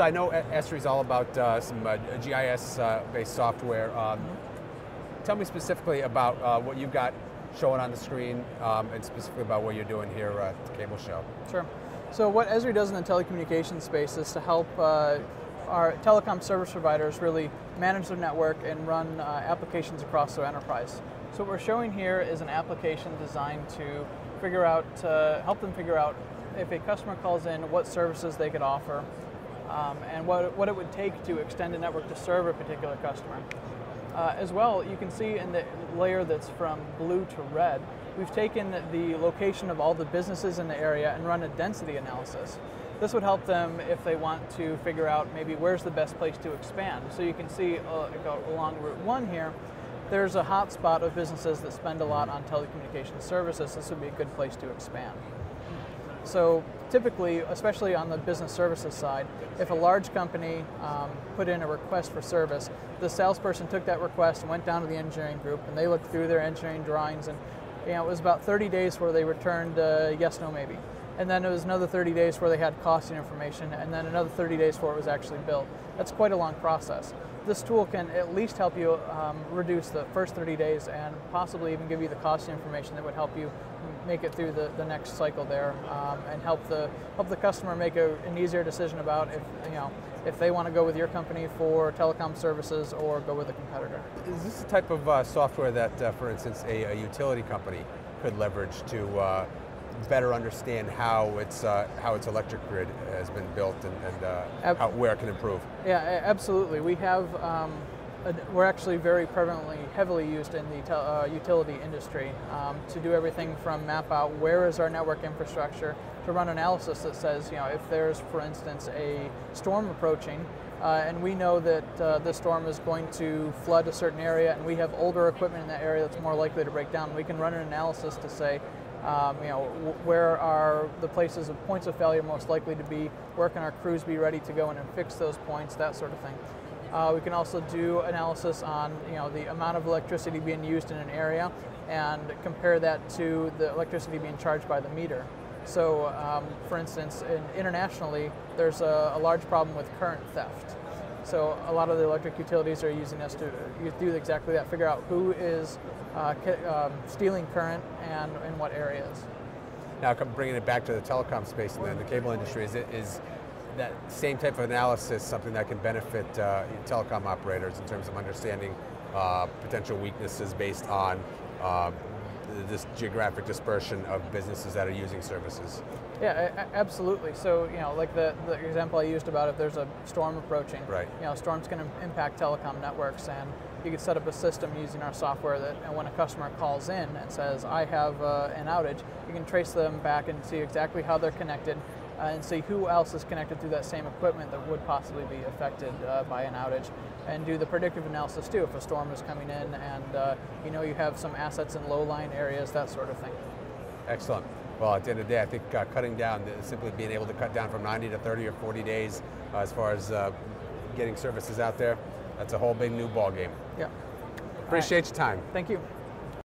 So I know Esri is all about uh, some uh, GIS-based software. Um. Tell me specifically about uh, what you've got showing on the screen um, and specifically about what you're doing here at the Cable Show. Sure. So what Esri does in the telecommunications space is to help uh, our telecom service providers really manage their network and run uh, applications across their enterprise. So what we're showing here is an application designed to figure out, uh, help them figure out if a customer calls in, what services they could offer, um, and what, what it would take to extend a network to serve a particular customer. Uh, as well, you can see in the layer that's from blue to red, we've taken the location of all the businesses in the area and run a density analysis. This would help them if they want to figure out maybe where's the best place to expand. So you can see uh, along Route 1 here, there's a hotspot of businesses that spend a lot on telecommunications services. This would be a good place to expand. So typically, especially on the business services side, if a large company um, put in a request for service, the salesperson took that request and went down to the engineering group and they looked through their engineering drawings and you know, it was about 30 days where they returned uh, yes, no, maybe. And then it was another 30 days where they had costing information and then another 30 days before it was actually built. That's quite a long process. This tool can at least help you um, reduce the first 30 days and possibly even give you the cost information that would help you make it through the, the next cycle there um, and help the help the customer make a, an easier decision about if you know if they want to go with your company for telecom services or go with a competitor. Is this the type of uh, software that, uh, for instance, a, a, utility company could leverage to uh, better understand how its uh, how its electric grid has been built and, and uh, how, where it can improve? Yeah, absolutely. We have. Um, we're actually very prevalently, heavily used in the uh, utility industry um, to do everything from map out where is our network infrastructure to run analysis that says, you know, if there's, for instance, a storm approaching, uh, and we know that uh, the storm is going to flood a certain area, and we have older equipment in that area that's more likely to break down. We can run an analysis to say, um, you know, where are the places of points of failure most likely to be? Where can our crews be ready to go in and fix those points? That sort of thing. Uh, we can also do analysis on you know the amount of electricity being used in an area and compare that to the electricity being charged by the meter. So, um, for instance, in, internationally, there's a, a, large problem with current theft. So, a lot of the electric utilities are using us to do exactly that, figure out who is uh, um, stealing current and in what areas. Now, bringing it back to the telecom space and then the cable industry, is, it, is that same type of analysis something that can benefit uh, telecom operators in terms of understanding uh, potential weaknesses based on uh, this geographic dispersion of businesses that are using services. Yeah, absolutely. So, you know, like the, the example I used about if there's a storm approaching, right. you know, storm's going to impact telecom networks and you could set up a system using our software that and when a customer calls in and says, I have uh, an outage, you can trace them back and see exactly how they're connected and see who else is connected through that same equipment that would possibly be affected uh, by an outage and do the predictive analysis too if a storm is coming in and uh, you know you have some assets in low-lying areas, that sort of thing. Excellent. Well, at the end of the day, I think uh, cutting down, simply being able to cut down from 90 to 30 or 40 days uh, as far as uh, getting services out there, that's a whole big new ball game. Yeah. Appreciate right. your time. Thank you.